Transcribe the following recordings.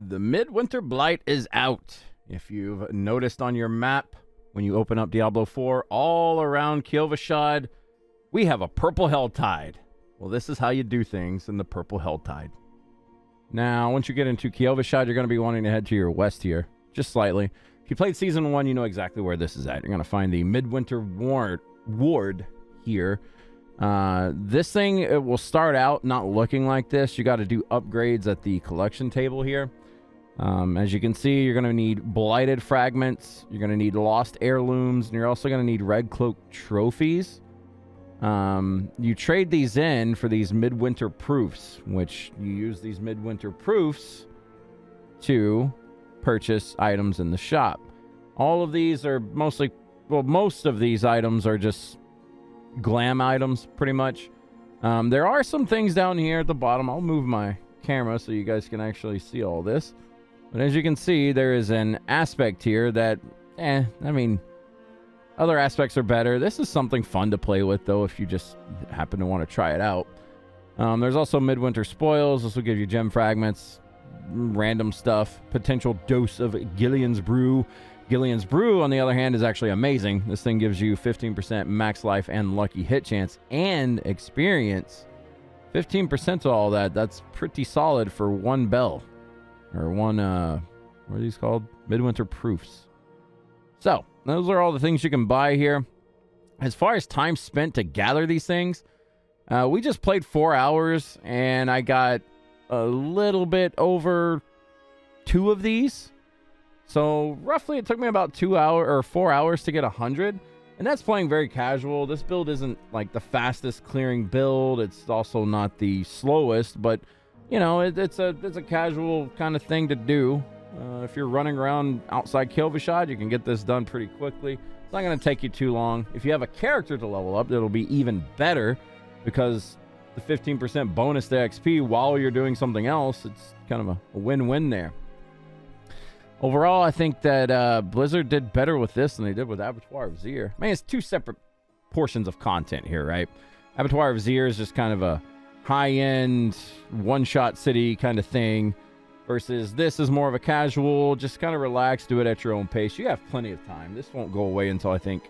The Midwinter Blight is out. If you've noticed on your map, when you open up Diablo 4, all around Kyovashad, we have a purple hell tide. Well, this is how you do things in the purple hell tide. Now, once you get into Kyovashad, you're going to be wanting to head to your west here, just slightly. If you played Season 1, you know exactly where this is at. You're going to find the Midwinter Ward, ward here. Uh, this thing it will start out not looking like this. You got to do upgrades at the collection table here. Um, as you can see, you're going to need blighted fragments. You're going to need lost heirlooms, and you're also going to need red cloak trophies. Um, you trade these in for these midwinter proofs, which you use these midwinter proofs to purchase items in the shop. All of these are mostly, well, most of these items are just glam items, pretty much. Um, there are some things down here at the bottom. I'll move my camera so you guys can actually see all this. But as you can see, there is an aspect here that, eh, I mean, other aspects are better. This is something fun to play with, though, if you just happen to want to try it out. Um, there's also Midwinter Spoils. This will give you gem fragments, random stuff, potential dose of Gillian's Brew. Gillian's Brew, on the other hand, is actually amazing. This thing gives you 15% max life and lucky hit chance and experience. 15% to all that. That's pretty solid for one bell. Or one, uh, what are these called? Midwinter Proofs. So, those are all the things you can buy here. As far as time spent to gather these things, uh, we just played four hours and I got a little bit over two of these. So roughly, it took me about two hour or four hours to get a hundred, and that's playing very casual. This build isn't like the fastest clearing build. It's also not the slowest, but you know, it, it's a it's a casual kind of thing to do. Uh, if you're running around outside Kyovashad, you can get this done pretty quickly. It's not going to take you too long. If you have a character to level up, it'll be even better because the 15% bonus to XP while you're doing something else, it's kind of a, a win-win there. Overall, I think that uh, Blizzard did better with this than they did with Abattoir of Zir. I mean, it's two separate portions of content here, right? Abattoir of Zir is just kind of a high-end, one-shot city kind of thing, versus this is more of a casual, just kind of relax, do it at your own pace. You have plenty of time. This won't go away until I think,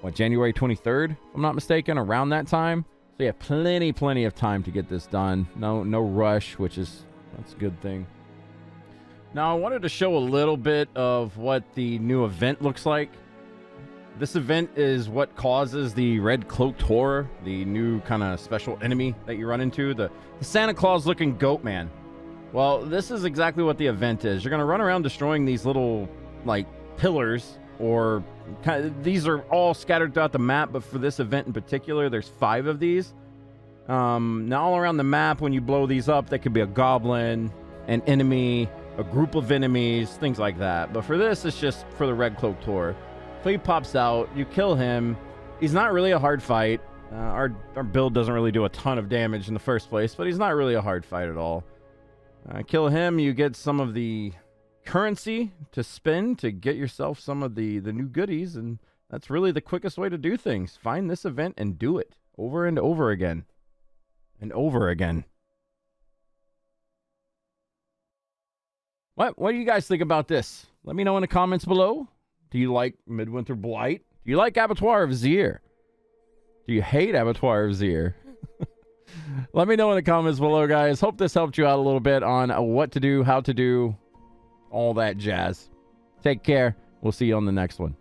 what, January 23rd, if I'm not mistaken, around that time. So you have plenty, plenty of time to get this done. No, no rush, which is that's a good thing. Now, I wanted to show a little bit of what the new event looks like. This event is what causes the Red Cloaked Horror, the new kind of special enemy that you run into, the, the Santa Claus looking goat man. Well, this is exactly what the event is. You're going to run around destroying these little, like, pillars, or kind of, these are all scattered throughout the map, but for this event in particular, there's five of these. Um, now, all around the map, when you blow these up, that could be a goblin, an enemy, a group of enemies, things like that. But for this, it's just for the Red Cloaked Horror. So he pops out, you kill him. He's not really a hard fight. Uh, our, our build doesn't really do a ton of damage in the first place, but he's not really a hard fight at all. Uh, kill him, you get some of the currency to spend to get yourself some of the, the new goodies, and that's really the quickest way to do things. Find this event and do it over and over again. And over again. What what do you guys think about this? Let me know in the comments below. Do you like Midwinter Blight? Do you like Abattoir of Zir? Do you hate Abattoir of Zir? Let me know in the comments below, guys. Hope this helped you out a little bit on what to do, how to do, all that jazz. Take care. We'll see you on the next one.